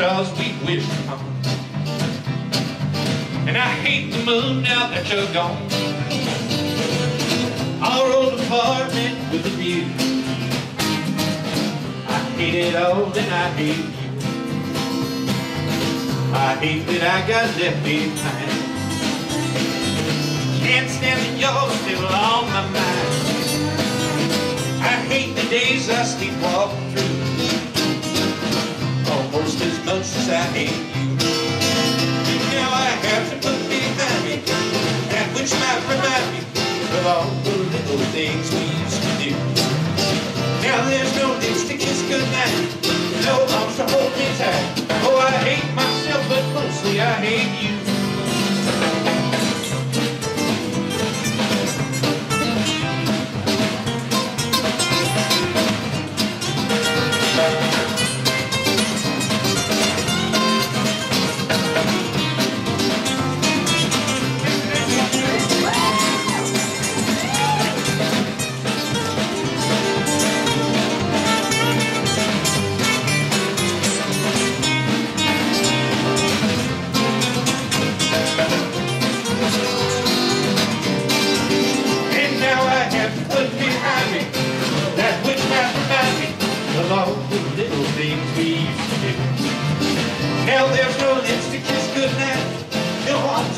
is gone. And I hate the moon now that you're gone. Our old apartment with the view. I hate it all and I hate you. I hate that I got left behind. Can't stand that you're still on my mind. I hate the days I sleepwalk through. Almost as much as I hate you. Now I have to put behind me that which might remind me of all the little things we used to do. Now there's no lips to kiss goodnight,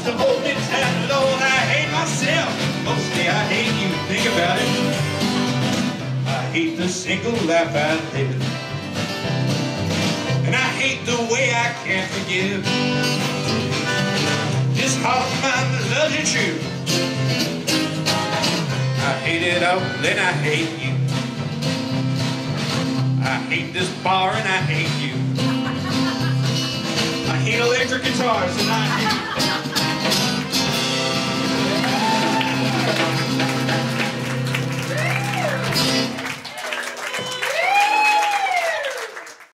to hold me tight. Lord, I hate myself. Mostly I hate you. Think about it. I hate the single life I live. And I hate the way I can't forgive. It's hard to find the love you true. I hate it all and I hate you. I hate this bar and I hate you. I hate electric guitars and I hate